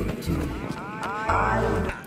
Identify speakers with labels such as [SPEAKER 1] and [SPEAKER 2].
[SPEAKER 1] Hero Team. I